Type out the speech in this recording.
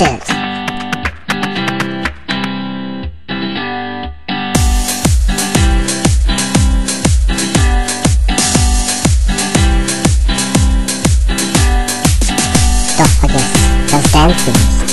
sense. Don't forget those dancers.